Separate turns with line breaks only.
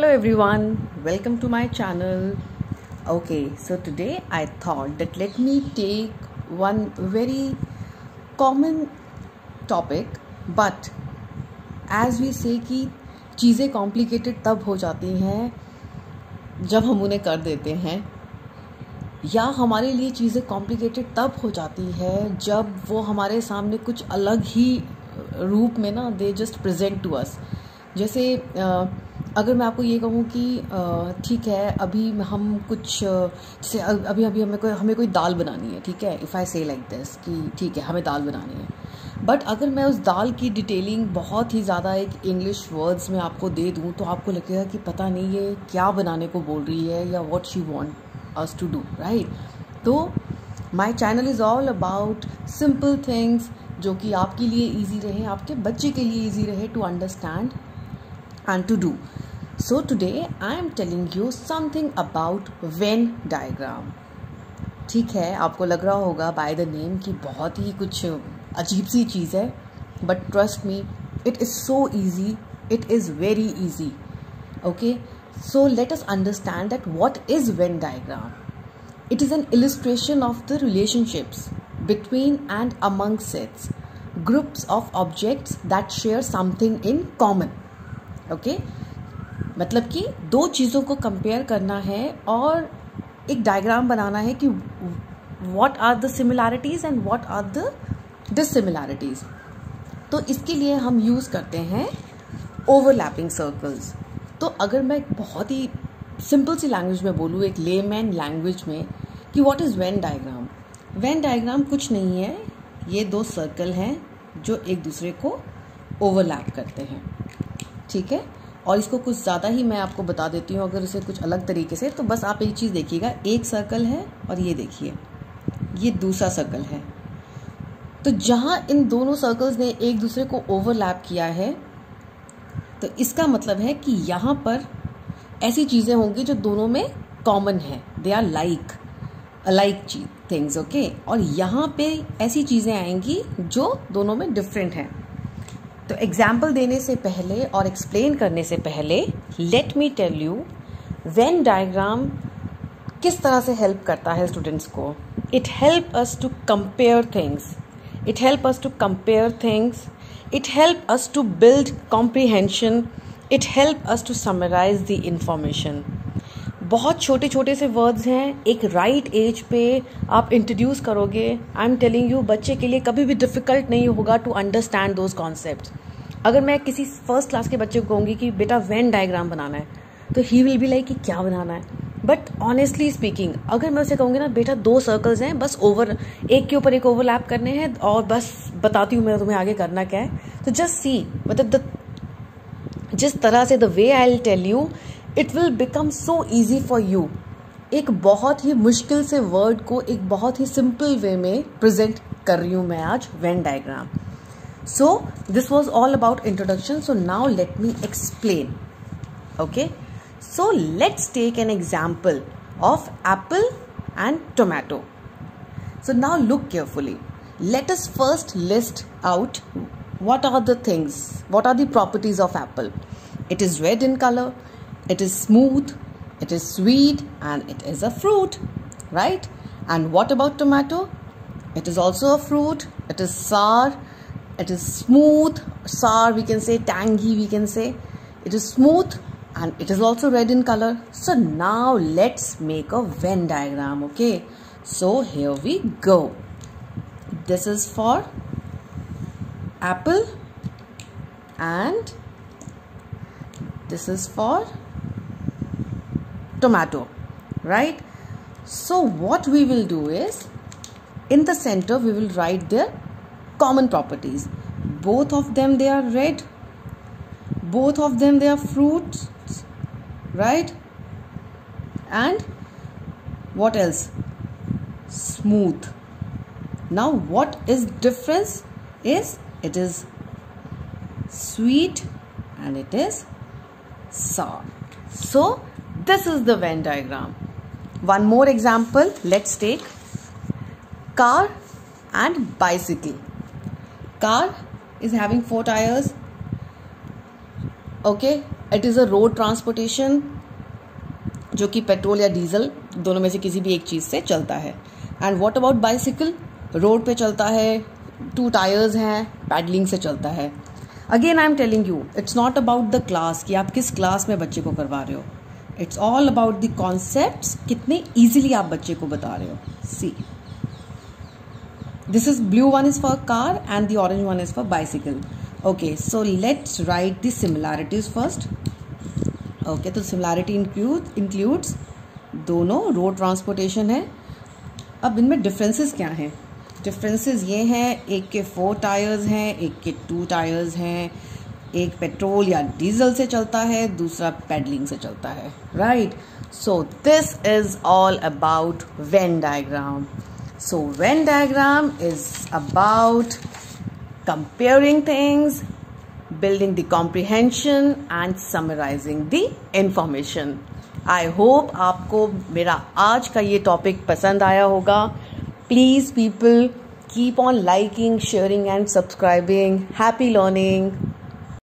hello everyone welcome to my channel okay so today i thought that let me take one very common topic but as we say कि चीज़ें complicated तब हो जाती हैं जब हम उन्हें कर देते हैं या हमारे लिए चीज़ें कॉम्प्लिकेटेड तब हो जाती है जब वो हमारे सामने कुछ अलग ही रूप में ना दे जस्ट प्रेजेंट टू अस जैसे अगर मैं आपको ये कहूँ कि ठीक है, अभी हम कुछ जैसे अभी अभी हमें कोई हमें कोई दाल बनानी है, ठीक है? If I say like this कि ठीक है, हमें दाल बनानी है। बट अगर मैं उस दाल की डिटेलिंग बहुत ही ज़्यादा एक इंग्लिश वर्ड्स में आपको दे दूँ तो आपको लगेगा कि पता नहीं ये क्या बनाने को बोल रही है या what she want us to do right तो my channel is all about simple things जो कि आपके लिए ईजी रहे, आपके बच्चे के लिए ईजी रहे to understand and to do. So today I am telling you something about Venn diagram. ठीक है आपको लग रहा होगा बाय द नेम कि बहुत ही कुछ अजीब सी चीज़ है but trust me it is so easy it is very easy okay so let us understand that what is venn diagram it is an illustration of the relationships between and among sets groups of objects that share something in common okay मतलब कि दो चीज़ों को compare करना है और एक diagram बनाना है कि what are the similarities and what are the dissimilarities तो इसके लिए हम यूज़ करते हैं ओवरलैपिंग सर्कल्स तो अगर मैं बहुत ही सिंपल सी लैंग्वेज में बोलूँ, एक लेमैन लैंग्वेज में, कि what is Venn diagram Venn diagram कुछ नहीं है, ये दो सर्कल हैं जो एक दूसरे को ओवरलैप करते हैं। ठीक है? और इसको कुछ ज़्यादा ही मैं आपको बता देती हूँ, अगर इसे कुछ अलग तरीके से तो बस आप एक चीज़ देखिएगा। एक सर्कल है और ये देखिए, ये दूसरा सर्कल है। तो जहाँ इन दोनों सर्कल्स ने एक दूसरे को ओवरलैप किया है तो इसका मतलब है कि यहाँ पर ऐसी चीज़ें होंगी जो दोनों में कॉमन है। दे आर लाइक अलाइक चीज़ थिंग्स ओके और यहाँ पे ऐसी चीज़ें आएँगी जो दोनों में डिफरेंट हैं। तो एग्ज़ाम्पल देने से पहले और एक्सप्लेन करने से पहले let me tell you Venn diagram किस तरह से हेल्प करता है स्टूडेंट्स को। It help us to compare things it help us to compare things it help us to build comprehension it help us to summarise the information बहुत छोटे छोटे से वर्ड्स हैं। एक राइट right एज पे आप इंट्रोड्यूस करोगे। आई एम टेलिंग यू बच्चे के लिए कभी भी डिफ़िकल्ट नहीं होगा टू अंडरस्टैंड दोज कॉन्सेप्ट अगर मैं किसी फ़र्स्ट क्लास के बच्चे को कहूँगी कि, बेटा वैन डायग्राम बनाना है तो ही विल बी लाइक कि, क्या बनाना है? बट ऑनेस्टली स्पीकिंग अगर मैं उसे कहूँगी ना, बेटा, दो सर्कल्स हैं, बस ओवर एक के ऊपर एक ओवरलैप करने हैं और बस बताती हूँ मैं तुम्हें आगे करना क्या है तो जस्ट सी मतलब द जिस तरह से the way I tell you it will become so easy for you एक बहुत ही मुश्किल से वर्ड को एक बहुत ही सिंपल वे में प्रेजेंट कर रही हूँ मैं आज Venn diagram so this was all about introduction so now let me explain okay so let's take an example of apple and tomato so now look carefully let us first list out what are the things what are the properties of apple it is red in colour it is smooth, it is sweet, and it is a fruit, right? And what about tomato? It is also a fruit, it is sour, it is smooth, sour, we can say tangy, we can say. It is smooth and it is also red in color. So now let's make a Venn diagram, okay? So here we go. This is for apple and this is for tomato right? So what we will do is in the center we will write their common properties. Both of them they are red. Both of them they are fruits right? And what else? Smooth. Now what is difference is it is sweet and it is sour. So this is the Venn diagram. One more example. Let's take car and bicycle. Car is having four tires. Okay. It is a road transportation जो कि petrol या diesel दोनों में से किसी भी एक चीज़ से चलता है and what about bicycle road पे चलता है टू टायर्स हैं पैडलिंग से चलता है again I am telling you it's not about the class कि आप किस क्लास में बच्चे को करवा रहे हो it's all about the concept कितने इजिली आप बच्चे को बता रहे हो? See this is blue one is for car and the orange one is for bicycle okay so let's write the similarities first okay तो सिमिलैरिटी इंक्लूड इंक्लूड्स दोनों road transportation है. अब इनमें डिफरेंसेस क्या हैं? डिफरेंसेस ये हैं, एक के फोर टायर्स हैं, एक के टू टायर्स हैं. एक पेट्रोल या डीजल से चलता है, दूसरा पेडलिंग से चलता है right so this is all about Venn diagram so Venn diagram is about comparing things building the comprehension, and summarizing the information. I hope आपको मेरा आज का ये टॉपिक पसंद आया होगा. Please people keep on liking sharing and subscribing happy learning